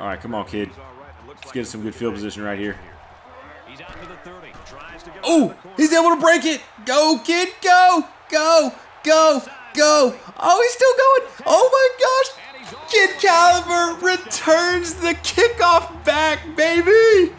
All right, come on, kid. Let's get some good field position right here. Oh, he's able to break it. Go, kid, go, go, go, go. Oh, he's still going. Oh my gosh. Kid Caliber returns the kickoff back, baby.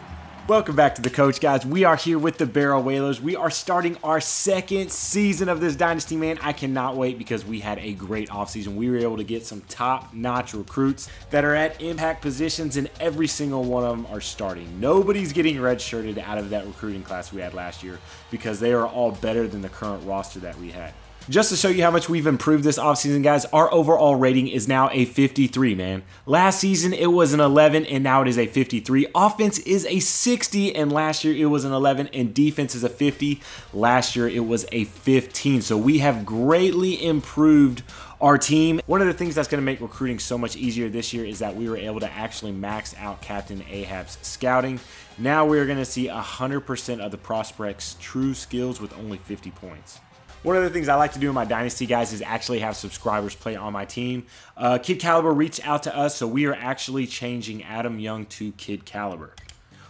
Welcome back to the coach, guys. We are here with the Barrow Whalers. We are starting our second season of this Dynasty, man. I cannot wait because we had a great offseason. We were able to get some top-notch recruits that are at impact positions, and every single one of them are starting. Nobody's getting redshirted out of that recruiting class we had last year because they are all better than the current roster that we had. Just to show you how much we've improved this offseason, guys, our overall rating is now a 53, man. Last season, it was an 11, and now it is a 53. Offense is a 60, and last year it was an 11, and defense is a 50. Last year it was a 15. So we have greatly improved our team. One of the things that's going to make recruiting so much easier this year is that we were able to actually max out Captain Ahab's scouting. Now we're going to see 100% of the prospects' true skills with only 50 points. One of the things I like to do in my Dynasty, guys, is actually have subscribers play on my team. Uh, Kid Caliber reached out to us, so we are actually changing Adam Young to Kid Caliber.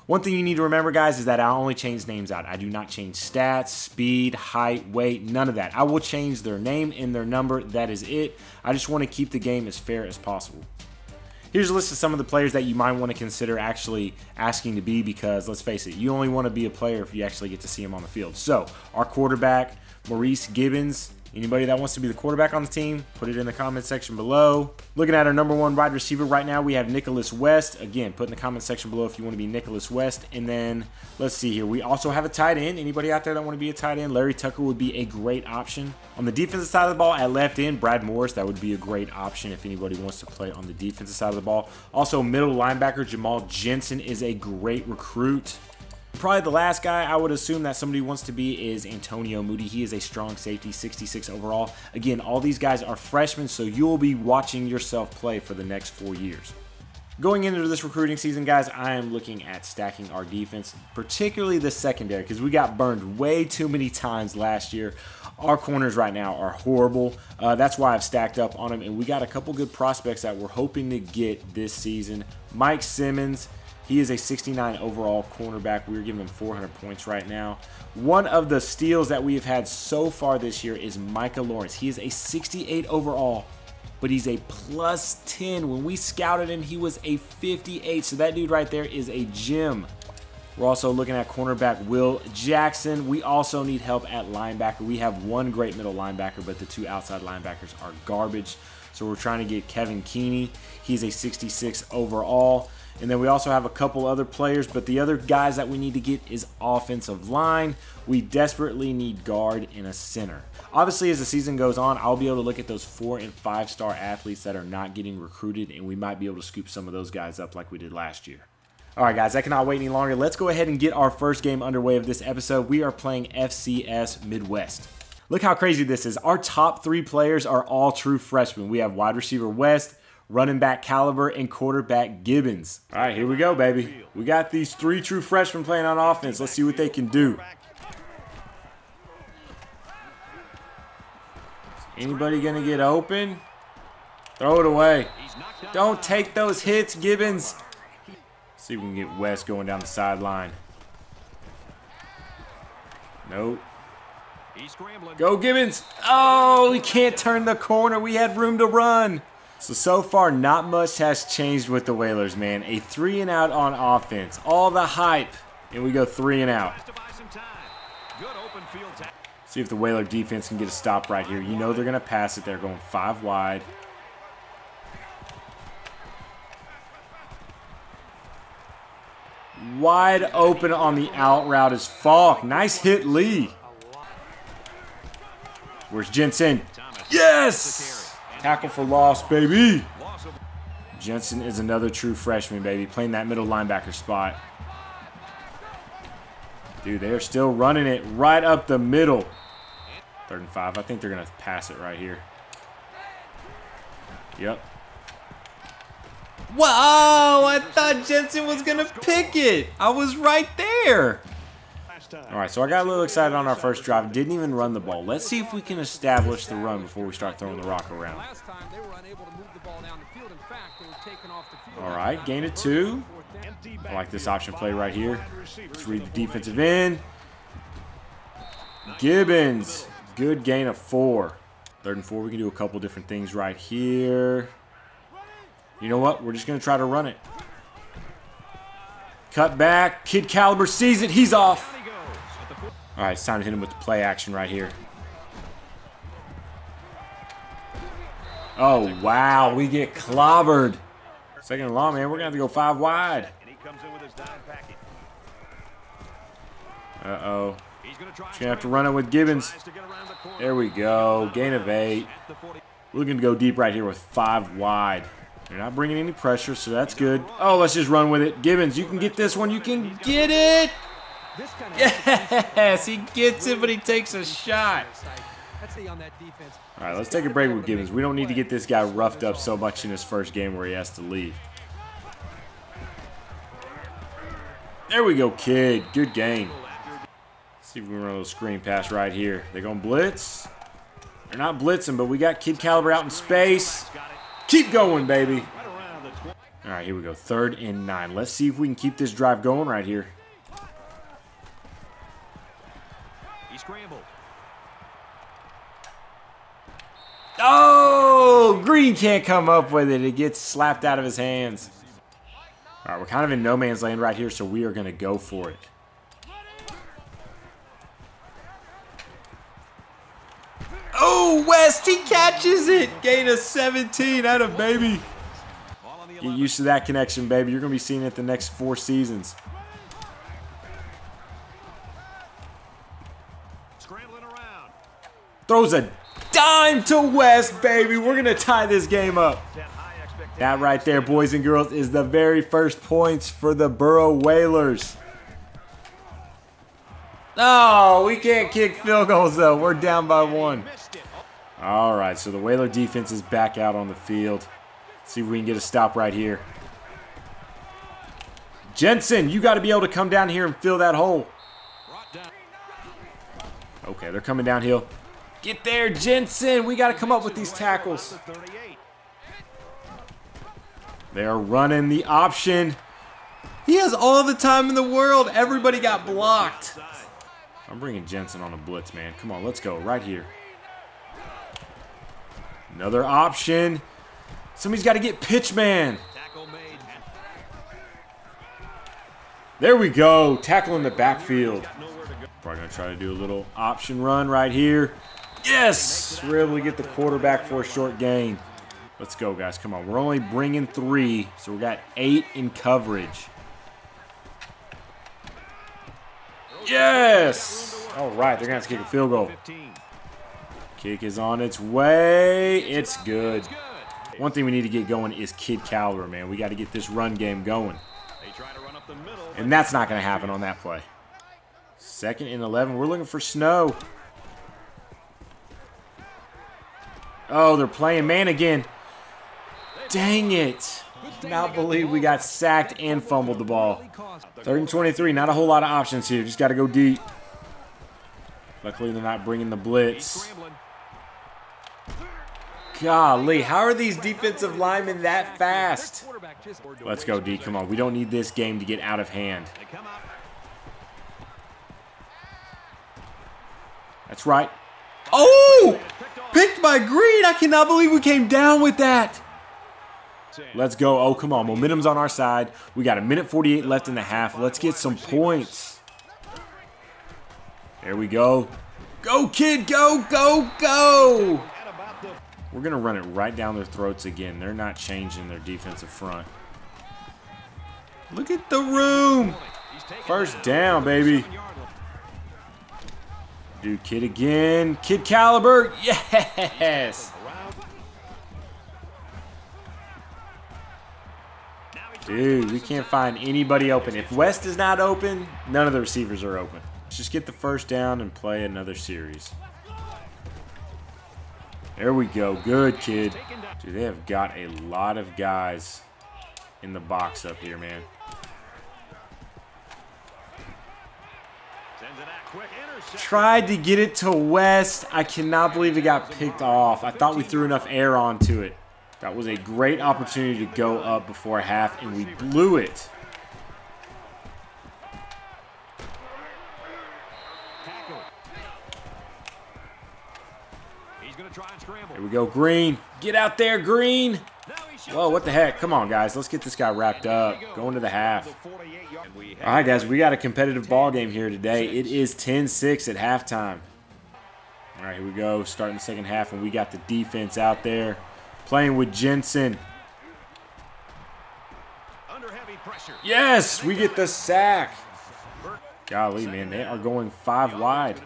One thing you need to remember, guys, is that I only change names out. I do not change stats, speed, height, weight, none of that. I will change their name and their number. That is it. I just want to keep the game as fair as possible. Here's a list of some of the players that you might want to consider actually asking to be because, let's face it, you only want to be a player if you actually get to see him on the field. So, our quarterback, Maurice Gibbons. Anybody that wants to be the quarterback on the team, put it in the comment section below. Looking at our number one wide receiver right now, we have Nicholas West. Again, put in the comment section below if you want to be Nicholas West. And then let's see here. We also have a tight end. Anybody out there that want to be a tight end? Larry Tucker would be a great option. On the defensive side of the ball, at left end, Brad Morris, that would be a great option if anybody wants to play on the defensive side of the ball. Also, middle linebacker Jamal Jensen is a great recruit. Probably the last guy I would assume that somebody wants to be is Antonio Moody. He is a strong safety, 66 overall. Again, all these guys are freshmen, so you'll be watching yourself play for the next four years. Going into this recruiting season, guys, I am looking at stacking our defense, particularly the secondary, because we got burned way too many times last year. Our corners right now are horrible. Uh, that's why I've stacked up on them, and we got a couple good prospects that we're hoping to get this season. Mike Simmons, he is a 69 overall cornerback. We're giving him 400 points right now. One of the steals that we have had so far this year is Micah Lawrence. He is a 68 overall, but he's a plus 10. When we scouted him, he was a 58. So that dude right there is a gem. We're also looking at cornerback Will Jackson. We also need help at linebacker. We have one great middle linebacker, but the two outside linebackers are garbage. So we're trying to get Kevin Keeney. He's a 66 overall. And then we also have a couple other players, but the other guys that we need to get is offensive line. We desperately need guard and a center. Obviously, as the season goes on, I'll be able to look at those four and five star athletes that are not getting recruited, and we might be able to scoop some of those guys up like we did last year. All right, guys, I cannot wait any longer. Let's go ahead and get our first game underway of this episode. We are playing FCS Midwest. Look how crazy this is. Our top three players are all true freshmen. We have wide receiver West, running back Caliber, and quarterback Gibbons. All right, here we go, baby. We got these three true freshmen playing on offense. Let's see what they can do. Anybody going to get open? Throw it away. Don't take those hits, Gibbons. See if we can get West going down the sideline. Nope. Go Gibbons. Oh, we can't turn the corner. We had room to run. So, so far, not much has changed with the Whalers, man. A three and out on offense. All the hype. And we go three and out. See if the Whaler defense can get a stop right here. You know they're going to pass it. They're going five wide. Wide open on the out route is Falk. Nice hit, Lee. Where's Jensen? Yes! Tackle for loss, baby. Jensen is another true freshman, baby, playing that middle linebacker spot. Dude, they're still running it right up the middle. Third and five. I think they're going to pass it right here. Yep. Whoa! I thought Jensen was going to pick it. I was right there. All right, so I got a little excited on our first drive. Didn't even run the ball. Let's see if we can establish the run before we start throwing the rock around. Last time they were unable to move the ball down the field. In fact, they were taken off the field. All right, gain of two. I like this option play right here. Let's read the defensive end. Gibbons, good gain of four. Third and four, we can do a couple different things right here. You know what? We're just going to try to run it. Cut back. Kid Caliber sees it. He's off. All right, it's time to hit him with the play action right here. Oh, wow. We get clobbered. Second and long, man. We're going to have to go five wide. Uh-oh. He's going to have to run it with Gibbons. There we go. Gain of eight. We're looking to go deep right here with five wide. They're not bringing any pressure, so that's good. Oh, let's just run with it. Gibbons, you can get this one. You can get it. Yes, he gets it, but he takes a shot. All right, let's take a break with Gibbons. We don't need to get this guy roughed up so much in his first game where he has to leave. There we go, kid. Good game. See if we can run a little screen pass right here. They're going to blitz. They're not blitzing, but we got Kid Caliber out in space. Keep going, baby. All right, here we go. Third and nine. Let's see if we can keep this drive going right here. He scrambled. Oh, Green can't come up with it. It gets slapped out of his hands. All right, we're kind of in no man's land right here, so we are going to go for it. Oh, West, he catches it. Gain of 17 out of baby. Get used to that connection, baby. You're going to be seeing it the next four seasons. Throws a dime to West, baby. We're going to tie this game up. That right there, boys and girls, is the very first points for the Barrow Whalers. Oh, we can't kick field goals, though. We're down by one. All right, so the Whaler defense is back out on the field. See if we can get a stop right here. Jensen, you got to be able to come down here and fill that hole. Okay, they're coming downhill. Get there, Jensen. We got to come up with these tackles. They're running the option. He has all the time in the world. Everybody got blocked. I'm bringing Jensen on a blitz, man. Come on, let's go right here. Another option. Somebody's got to get pitch man. There we go. Tackle in the backfield. Probably going to try to do a little option run right here. Yes! We're able to get the quarterback for a short gain. Let's go, guys. Come on. We're only bringing three, so we got eight in coverage. Yes! All right, they're going to have to kick a field goal. Kick is on its way. It's good. One thing we need to get going is Kid Caliber, man. We got to get this run game going. And that's not going to happen on that play. Second and 11. We're looking for Snow. Oh, they're playing man again. Dang it. Cannot believe we got sacked and fumbled the ball. Third and 23. Not a whole lot of options here. Just got to go deep. Luckily, they're not bringing the blitz. Golly, how are these defensive linemen that fast? Let's go, D. Come on. We don't need this game to get out of hand. That's right. Oh! Picked by Green. I cannot believe we came down with that. Let's go. Oh, come on. Momentum's on our side. We got a minute 48 left in the half. Let's get some points. There we go. Go, kid. Go, go, go. We're going to run it right down their throats again. They're not changing their defensive front. Look at the room. First down, baby. Do kid again. Kid caliber. Yes. Dude, we can't find anybody open. If West is not open, none of the receivers are open. Let's just get the first down and play another series. There we go. Good, kid. Dude, they have got a lot of guys in the box up here, man. Tried to get it to West. I cannot believe it got picked off. I thought we threw enough air onto it. That was a great opportunity to go up before half, and we blew it. Here we go, Green. Get out there, Green. Whoa, what the heck? Come on, guys. Let's get this guy wrapped up. Going to the half. All right, guys. We got a competitive ball game here today. It is 10-6 at halftime. All right, here we go. Starting the second half, and we got the defense out there playing with Jensen. Yes, we get the sack. Golly, man, they are going five wide.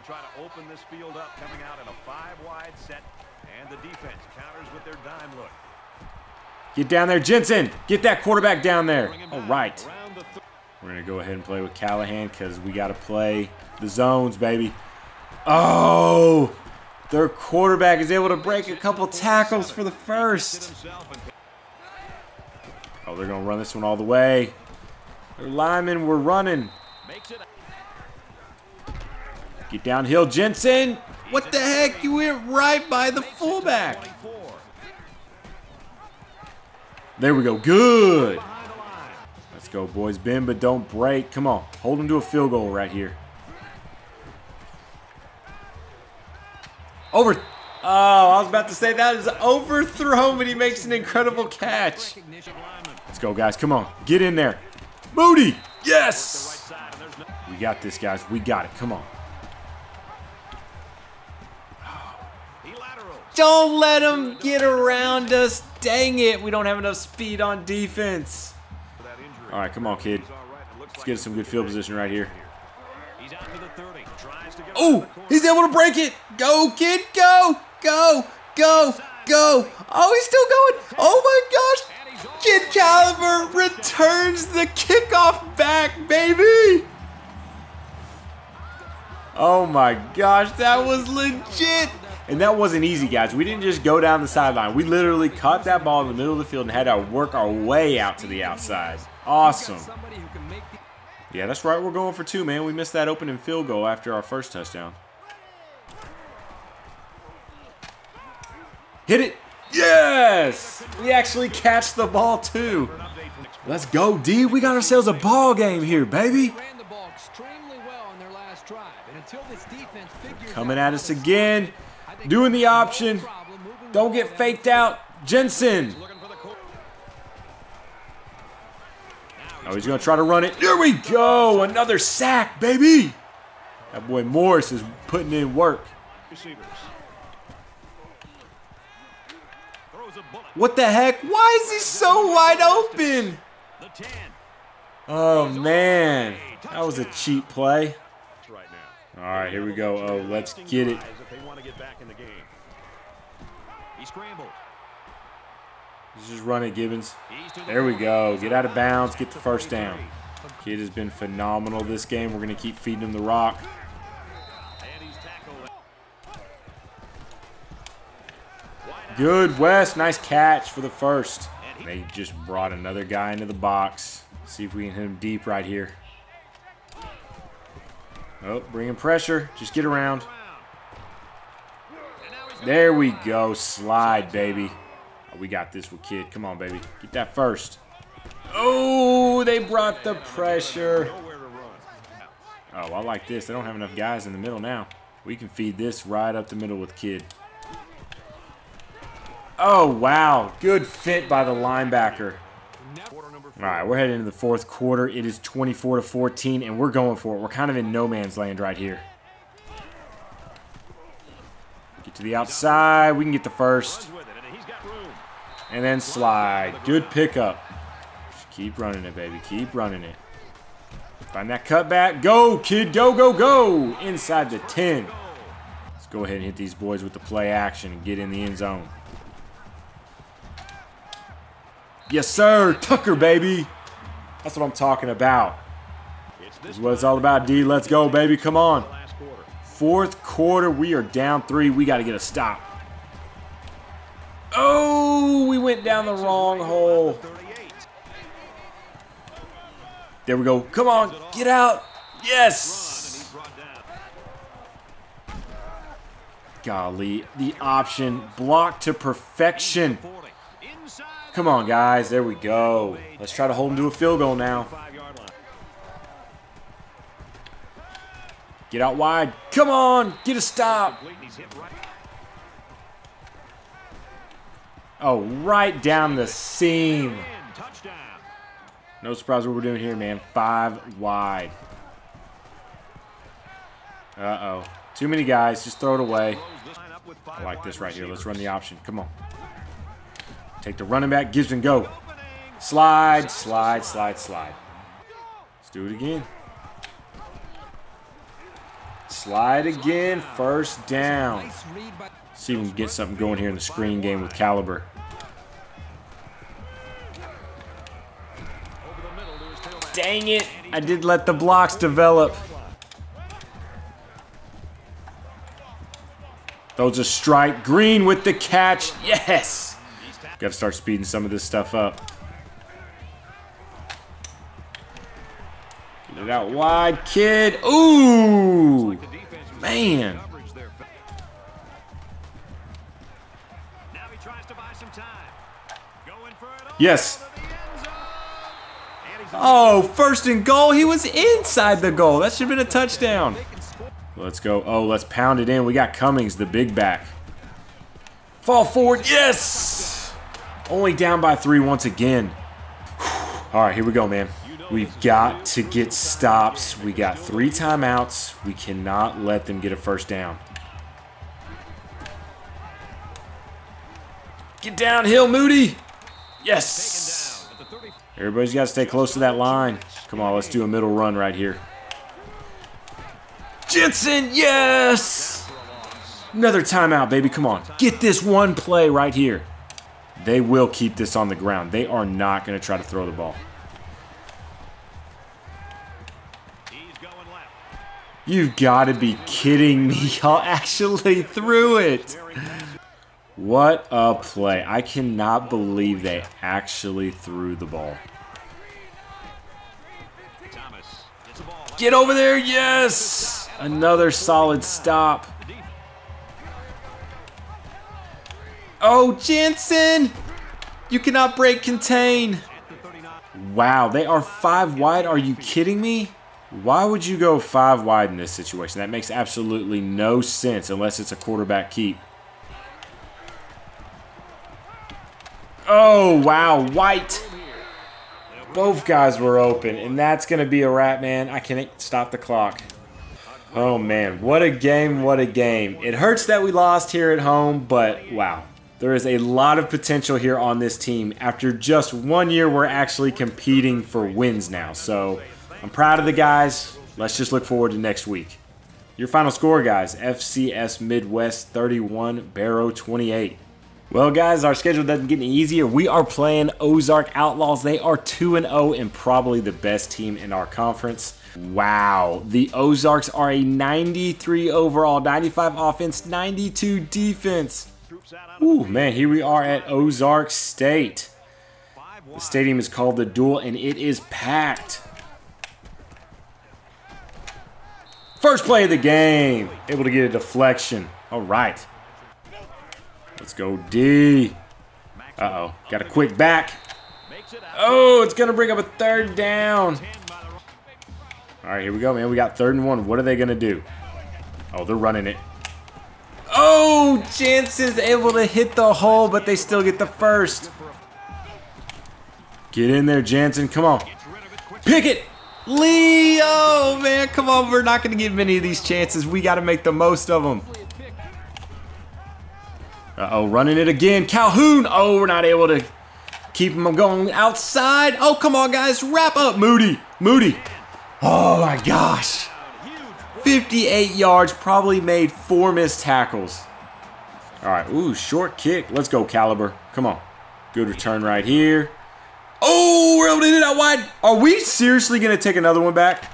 Get down there, Jensen. Get that quarterback down there. All right. We're going to go ahead and play with Callahan because we got to play the zones, baby. Oh, their quarterback is able to break a couple tackles for the first. Oh, they're going to run this one all the way. Their linemen were running. Get downhill, Jensen. What the heck? You went right by the fullback. There we go. Good. Let's go, boys. Bend, but don't break. Come on. Hold him to a field goal right here. Over. Oh, I was about to say that is overthrown, but he makes an incredible catch. Let's go, guys. Come on. Get in there. Moody. Yes. We got this, guys. We got it. Come on. Don't let him get around us. Dang it. We don't have enough speed on defense. All right, come on, kid. Let's get some good field position right here. Oh, he's able to break it. Go, kid, go, go, go, go. Oh, he's still going. Oh, my gosh. Kid Caliber returns the kickoff back, baby. Oh, my gosh. That was legit. And that wasn't easy, guys. We didn't just go down the sideline. We literally caught that ball in the middle of the field and had to work our way out to the outside. Awesome. Yeah, that's right. We're going for two, man. We missed that opening field goal after our first touchdown. Hit it. Yes! We actually catch the ball, too. Let's go, D. We got ourselves a ball game here, baby. Coming at us again. Doing the option. Don't get faked out. Jensen. Oh, he's going to try to run it. Here we go. Another sack, baby. That boy Morris is putting in work. What the heck? Why is he so wide open? Oh, man. That was a cheap play. All right, here we go. Oh, let's get it. Just run it, Gibbons. There we go. Get out of bounds. Get the first down. Kid has been phenomenal this game. We're going to keep feeding him the rock. Good, West. Nice catch for the first. They just brought another guy into the box. See if we can hit him deep right here. Oh, bringing pressure. Just get around. There we go. Slide, baby. Oh, we got this with Kid. Come on, baby. Get that first. Oh, they brought the pressure. Oh, I like this. They don't have enough guys in the middle now. We can feed this right up the middle with Kid. Oh, wow. Good fit by the linebacker. All right, we're heading into the fourth quarter. It is 24 to 14, and we're going for it. We're kind of in no man's land right here. Get to the outside. We can get the first. And then slide. Good pickup. Just keep running it, baby. Keep running it. Find that cutback. Go, kid. Go, go, go. Inside the 10. Let's go ahead and hit these boys with the play action and get in the end zone. Yes, sir. Tucker, baby. That's what I'm talking about. This is what it's all about, D. Let's go, baby. Come on. Fourth quarter, we are down three. We got to get a stop. Oh, we went down the wrong hole. There we go. Come on, get out. Yes. Golly, the option blocked to perfection. Come on, guys. There we go. Let's try to hold him to a field goal now. Get out wide. Come on. Get a stop. Oh, right down the seam. No surprise what we're doing here, man. Five wide. Uh-oh. Too many guys. Just throw it away. I like this right here. Let's run the option. Come on. Take the running back. Gibson, go. Slide, slide, slide, slide. Let's do it again. Slide again. First down. See if we can get something going here in the screen game with Caliber. Dang it. I did let the blocks develop. Those a strike. Green with the catch. Yes. Got to start speeding some of this stuff up. Get it out wide, kid. Ooh. Man. Yes. Oh, first and goal. He was inside the goal. That should have been a touchdown. Let's go. Oh, let's pound it in. We got Cummings, the big back. Fall forward. Yes! Only down by three once again. All right, here we go, man. We've got to get stops. We got three timeouts. We cannot let them get a first down. Get downhill, Moody. Yes. Everybody's got to stay close to that line. Come on, let's do a middle run right here. Jensen, yes! Another timeout, baby. Come on. Get this one play right here. They will keep this on the ground. They are not going to try to throw the ball. You've got to be kidding me. Y'all actually threw it. What a play. I cannot believe they actually threw the ball. Get over there. Yes. Another solid stop. Oh, Jensen. You cannot break contain. Wow, they are five wide. Are you kidding me? Why would you go five wide in this situation? That makes absolutely no sense unless it's a quarterback keep. Oh, wow. White. Both guys were open, and that's going to be a wrap, man. I can't stop the clock. Oh, man. What a game. What a game. It hurts that we lost here at home, but wow. There is a lot of potential here on this team. After just one year, we're actually competing for wins now. So I'm proud of the guys. Let's just look forward to next week. Your final score, guys FCS Midwest 31, Barrow 28. Well, guys, our schedule doesn't get any easier. We are playing Ozark Outlaws. They are 2 0 and probably the best team in our conference. Wow. The Ozarks are a 93 overall, 95 offense, 92 defense. Ooh, man, here we are at Ozark State. The stadium is called The Duel, and it is packed. First play of the game. Able to get a deflection. All right. Let's go D. Uh-oh. Got a quick back. Oh, it's going to bring up a third down. All right, here we go, man. We got third and one. What are they going to do? Oh, they're running it. Oh, Jensen's able to hit the hole, but they still get the first. Get in there, Jensen. Come on. Pick it. Lee. Oh, man. Come on. We're not going to get many of these chances. We got to make the most of them. Uh-oh, running it again. Calhoun. Oh, we're not able to keep him going outside. Oh, come on, guys. Wrap up. Moody. Moody. Oh, my gosh. 58 yards, probably made four missed tackles. All right, ooh, short kick. Let's go, Caliber. Come on. Good return right here. Oh, we're able to hit it out wide. Are we seriously going to take another one back?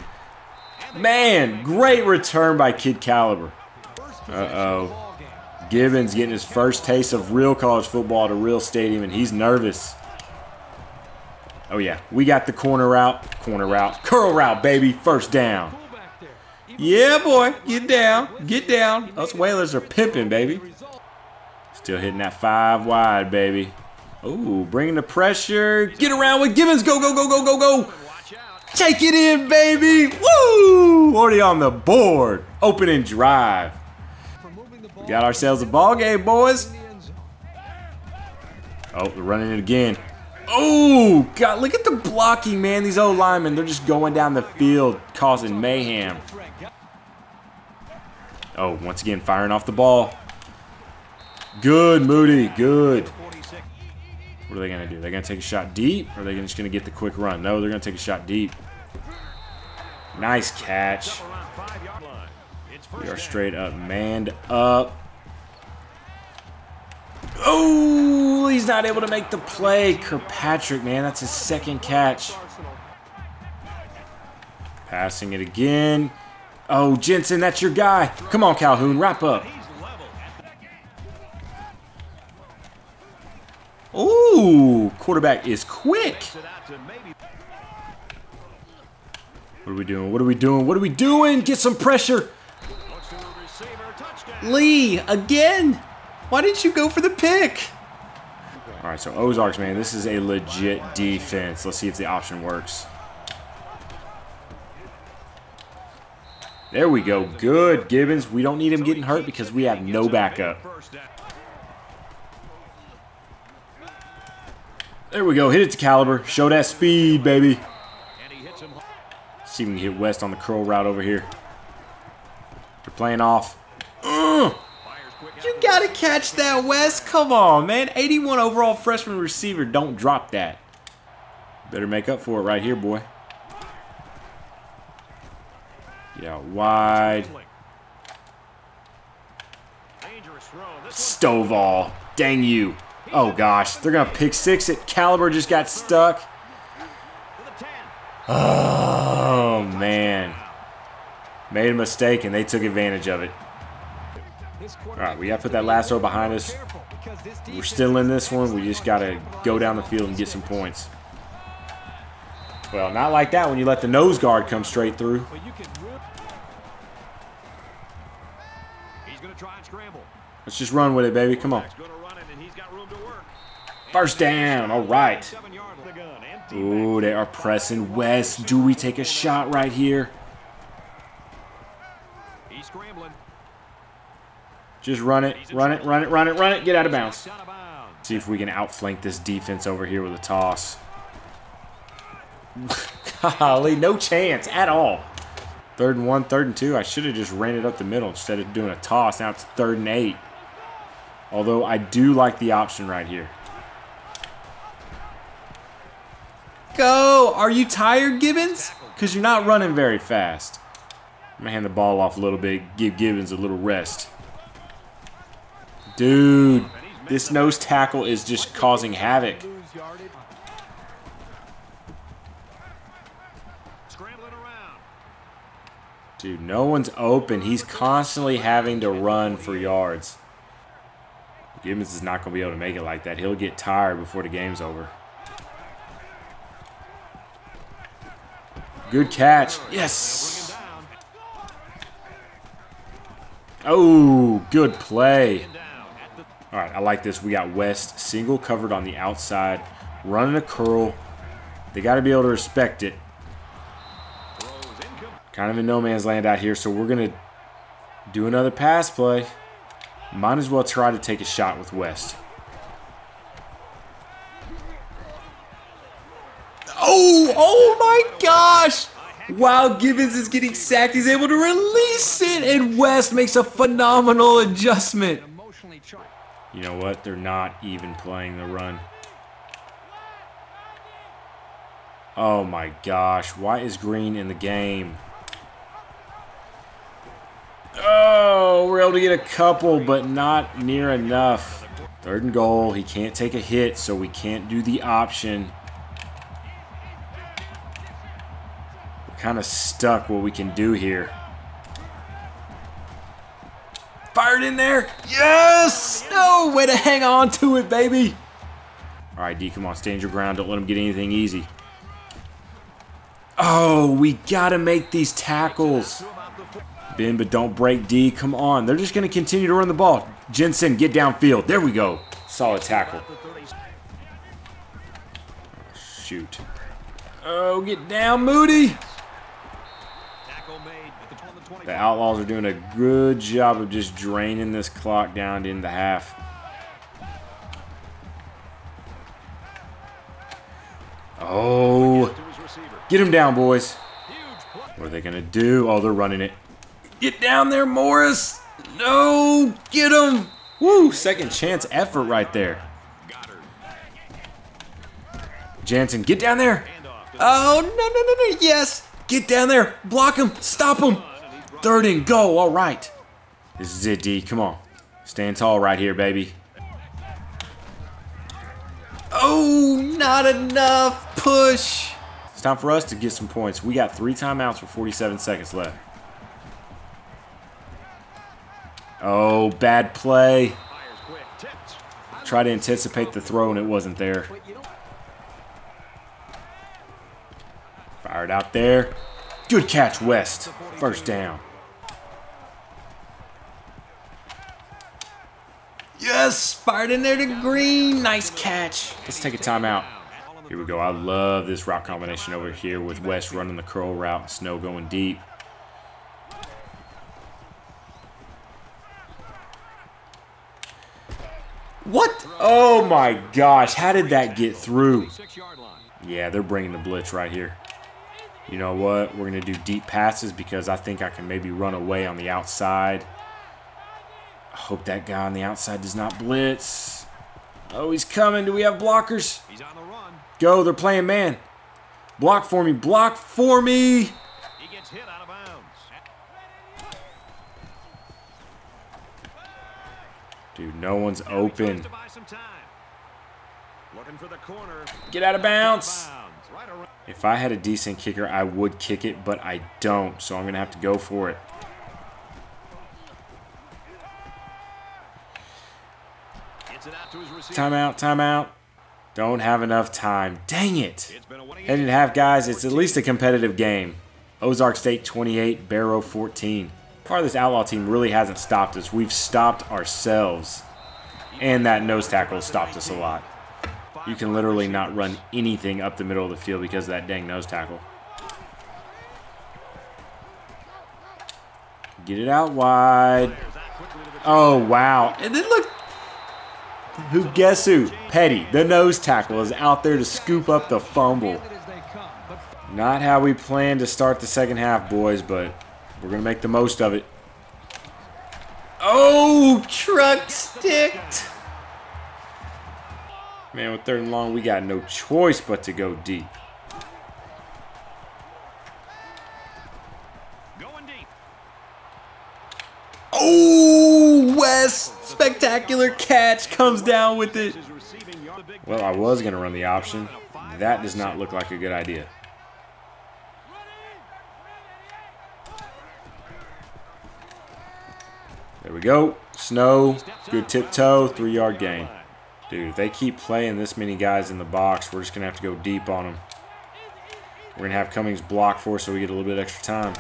Man, great return by Kid Caliber. Uh-oh. Gibbons getting his first taste of real college football at a real stadium, and he's nervous. Oh, yeah. We got the corner route. Corner route. Curl route, baby. First down. Yeah, boy. Get down. Get down. Us Whalers are pimping, baby. Still hitting that five wide, baby. Ooh, bringing the pressure. Get around with Gibbons. Go, go, go, go, go, go. Take it in, baby. Woo! Already on the board. Open and drive. We got ourselves a ball game, boys. Oh, they're running it again. Oh, God, look at the blocking, man. These old linemen, they're just going down the field, causing mayhem. Oh, once again, firing off the ball. Good, Moody, good. What are they going to do? They're going to take a shot deep, or are they just going to get the quick run? No, they're going to take a shot deep. Nice catch. We are straight up manned up. Oh, he's not able to make the play. Kirkpatrick, man, that's his second catch. Passing it again. Oh, Jensen, that's your guy. Come on, Calhoun, wrap up. Ooh, quarterback is quick. What are we doing? What are we doing? What are we doing? Get some pressure. Lee, again. Why didn't you go for the pick? All right, so Ozarks, man, this is a legit defense. Let's see if the option works. There we go. Good, Gibbons. We don't need him getting hurt because we have no backup. There we go. Hit it to caliber. Show that speed, baby. See if we can hit West on the curl route over here. They're playing off. You gotta catch that, West. Come on, man. 81 overall freshman receiver. Don't drop that. Better make up for it right here, boy. Yeah, wide. Stovall. Dang you. Oh, gosh. They're going to pick six it. Caliber just got stuck. Oh, man. Made a mistake, and they took advantage of it. All right, we got to put that lasso behind us. We're still in this one. We just got to go down the field and get some points. Well, not like that when you let the nose guard come straight through. Let's just run with it, baby. Come on. First down. All right. Ooh, they are pressing West. Do we take a shot right here? Just run it, run it, run it, run it, run it. Get out of bounds. See if we can outflank this defense over here with a toss. Golly, no chance at all. Third and one, third and two. I should have just ran it up the middle instead of doing a toss. Now it's third and eight. Although I do like the option right here. Go! Are you tired, Gibbons? Because you're not running very fast. I'm going to hand the ball off a little bit, give Gibbons a little rest. Dude, this nose tackle is just causing havoc. Dude, no one's open. He's constantly having to run for yards. Gibbons is not going to be able to make it like that. He'll get tired before the game's over. Good catch. Yes. Oh, good play. All right, I like this. We got West single covered on the outside, running a curl. They got to be able to respect it. Kind of in no man's land out here, so we're going to do another pass play. Might as well try to take a shot with West. Oh, oh my gosh! Wow, Gibbons is getting sacked, he's able to release it, and West makes a phenomenal adjustment. You know what? They're not even playing the run. Oh my gosh. Why is Green in the game? Oh, we're able to get a couple, but not near enough. Third and goal. He can't take a hit, so we can't do the option. We're kind of stuck what we can do here. Fired in there. Yes! No way to hang on to it, baby. All right, D, come on. Stand your ground. Don't let him get anything easy. Oh, we got to make these tackles. Ben, but don't break D. Come on. They're just going to continue to run the ball. Jensen, get downfield. There we go. Solid tackle. Shoot. Oh, get down, Moody. The Outlaws are doing a good job of just draining this clock down in the half. Oh. Get him down, boys. What are they going to do? Oh, they're running it. Get down there, Morris. No. Get him. Woo. Second chance effort right there. Jensen, get down there. Oh, no, no, no, no. Yes. Get down there. Block him. Stop him. Third and go. All right. This is it, D. Come on. Stand tall right here, baby. Oh, not enough. Push. It's time for us to get some points. We got three timeouts with 47 seconds left. Oh, bad play. Try to anticipate the throw and it wasn't there. Fired out there. Good catch, West. First down. Yes, fired in there to Green. Nice catch. Let's take a timeout. Here we go. I love this route combination over here with West running the curl route, Snow going deep. What? Oh my gosh, how did that get through? Yeah, they're bringing the blitz right here. You know what? We're going to do deep passes because I think I can maybe run away on the outside. I hope that guy on the outside does not blitz. Oh, he's coming. Do we have blockers? He's on the run. Go. They're playing man. Block for me. Block for me. He gets hit out of bounds. Dude, no one's open. Get out of bounds. If I had a decent kicker, I would kick it, but I don't, so I'm going to have to go for it. Timeout, timeout. Don't have enough time. Dang it. Heading to half, guys. It's at least a competitive game. Ozark State 28, Barrow 14. Far this Outlaw team really hasn't stopped us. We've stopped ourselves. And that nose tackle stopped us a lot. You can literally not run anything up the middle of the field because of that dang nose tackle. Get it out wide. Oh, wow. And then look, who guess who? Petty, the nose tackle, is out there to scoop up the fumble. Not how we planned to start the second half, boys, but we're going to make the most of it. Oh, truck sticked. Man, with third and long, we got no choice but to go deep. Oh, Wes! Spectacular catch comes down with it. Well, I was going to run the option. That does not look like a good idea. There we go. Snow, good tiptoe, three yard gain. Dude, if they keep playing this many guys in the box, we're just going to have to go deep on them. We're going to have Cummings block for us so we get a little bit extra time.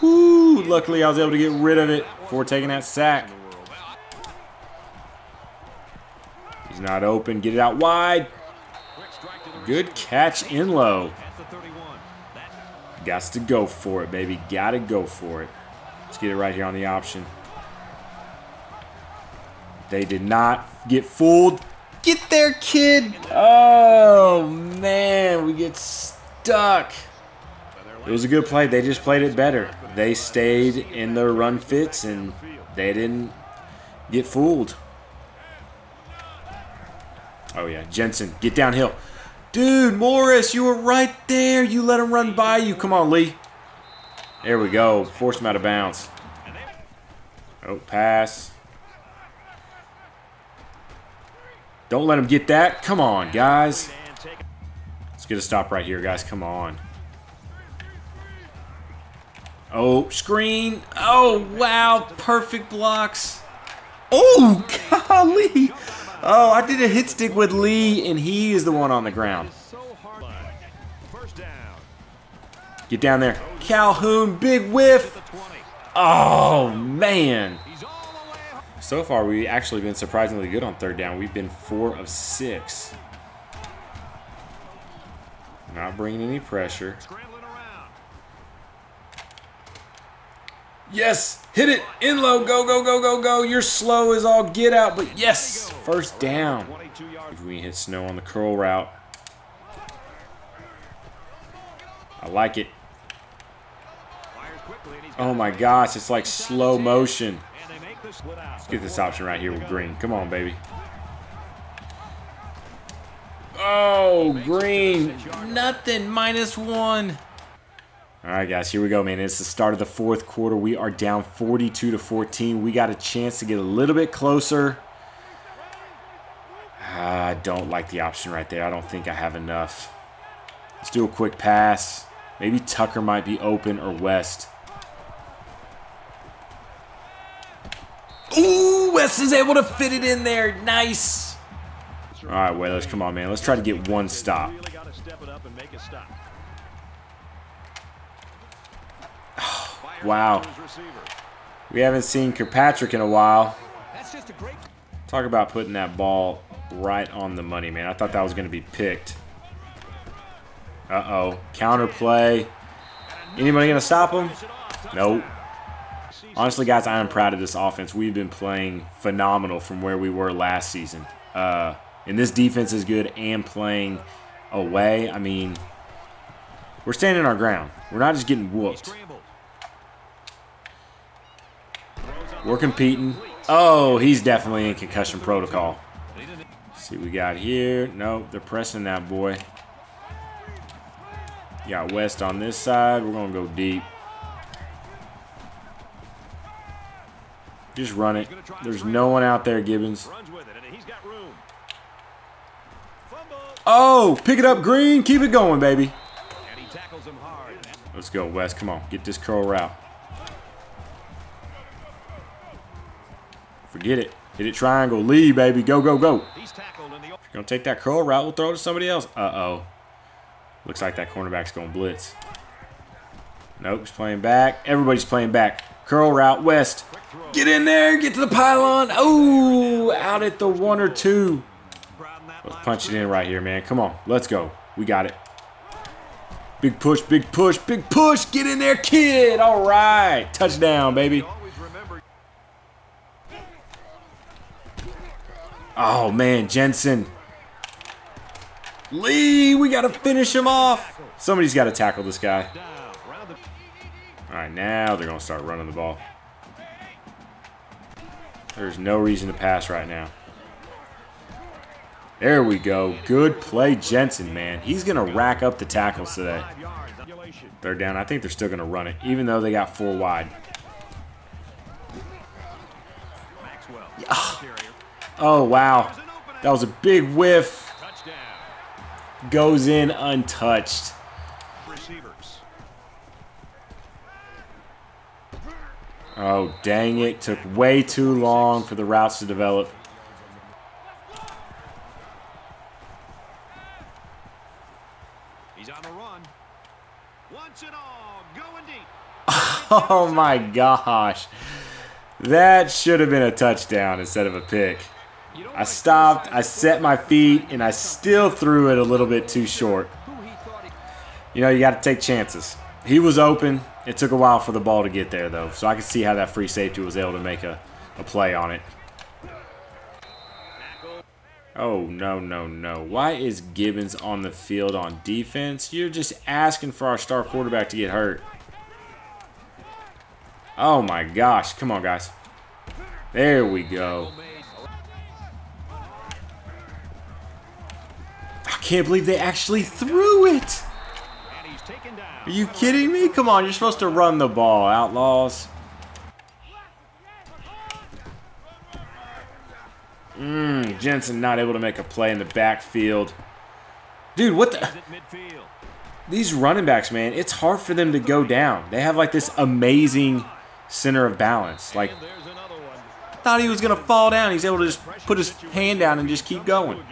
Whew, luckily I was able to get rid of it before taking that sack. He's not open. Get it out wide. Good catch in low. Got to go for it, baby. Got to go for it. Let's get it right here on the option. They did not get fooled. Get there, kid. Oh, man. We get stuck. It was a good play. They just played it better. They stayed in their run fits, and they didn't get fooled. Oh, yeah. Jensen, get downhill. Dude, Morris, you were right there. You let him run by you. Come on, Lee. There we go. Force him out of bounds. Oh, pass. Don't let him get that. Come on, guys. Let's get a stop right here, guys. Come on. Oh, screen. Oh, wow. Perfect blocks. Oh, golly. Oh, I did a hit stick with Lee, and he is the one on the ground. Get down there. Calhoun, big whiff. Oh, man. So far, we've actually been surprisingly good on third down. We've been four of six. Not bringing any pressure. Yes, hit it, in low, go, go, go, go, go. You're slow as all get out, but yes, first down. If we hit snow on the curl route. I like it. Oh my gosh, it's like slow motion. Let's get this option right here with Green. Come on, baby. Oh, Green. Nothing. Minus one. All right, guys, here we go, man. It's the start of the fourth quarter. We are down 42 to 14. We got a chance to get a little bit closer. I don't like the option right there. I don't think I have enough. Let's do a quick pass. Maybe Tucker might be open or West. Ooh, West is able to fit it in there. Nice. All right, Whalers, come on, man. Let's try to get one stop. Wow. We haven't seen Kirkpatrick in a while. Talk about putting that ball right on the money, man. I thought that was going to be picked. Uh-oh. Counter play. Anybody going to stop him? Nope. Honestly, guys, I am proud of this offense. We've been playing phenomenal from where we were last season. Uh, and this defense is good and playing away. I mean, we're standing our ground. We're not just getting whooped. We're competing. Oh, he's definitely in concussion protocol. Let's see we got here. Nope, they're pressing that boy. Got West on this side. We're going to go deep. Just run it. There's no one out there, Gibbons. Oh, pick it up, Green. Keep it going, baby. Let's go, West. Come on. Get this curl route. Forget it. Hit it triangle. Lee, baby. Go, go, go. If you're going to take that curl route, we'll throw it to somebody else. Uh-oh. Looks like that cornerback's going blitz. Nope, he's playing back. Everybody's playing back. Curl route, West. Get in there. Get to the pylon. Oh, out at the one or two. Let's punch it in right here, man. Come on. Let's go. We got it. Big push, big push, big push. Get in there, kid. All right. Touchdown, baby. Oh, man. Jensen. Lee, we got to finish him off. Somebody's got to tackle this guy. All right, now they're going to start running the ball. There's no reason to pass right now. There we go. Good play, Jensen, man. He's going to rack up the tackles today. Third down. I think they're still going to run it, even though they got four wide. Oh, Oh, wow. That was a big whiff. Goes in untouched. Oh, dang it. Took way too long for the routes to develop. he's on a run Oh my gosh. That should have been a touchdown instead of a pick. I stopped, I set my feet, and I still threw it a little bit too short. You know, you got to take chances. He was open. It took a while for the ball to get there, though. So I can see how that free safety was able to make a, a play on it. Oh, no, no, no. Why is Gibbons on the field on defense? You're just asking for our star quarterback to get hurt. Oh my gosh. Come on, guys. There we go. Can't believe they actually threw it. Are you kidding me? Come on, you're supposed to run the ball, Outlaws. Mmm, Jensen not able to make a play in the backfield. Dude, what the? These running backs, man, it's hard for them to go down. They have like this amazing center of balance. Like, thought he was going to fall down. He's able to just put his hand down and just keep going.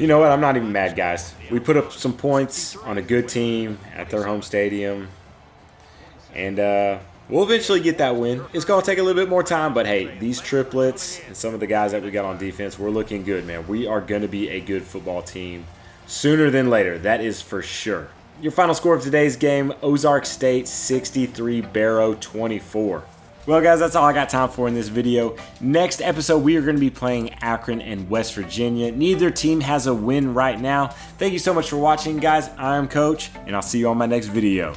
You know what? I'm not even mad, guys. We put up some points on a good team at their home stadium. And uh, We'll eventually get that win. It's going to take a little bit more time, but hey, these triplets and some of the guys that we got on defense, we're looking good, man. We are going to be a good football team sooner than later. That is for sure. Your final score of today's game Ozark State 63, Barrow 24. Well, guys, that's all I got time for in this video. Next episode, we are going to be playing Akron and West Virginia. Neither team has a win right now. Thank you so much for watching, guys. I'm Coach, and I'll see you on my next video.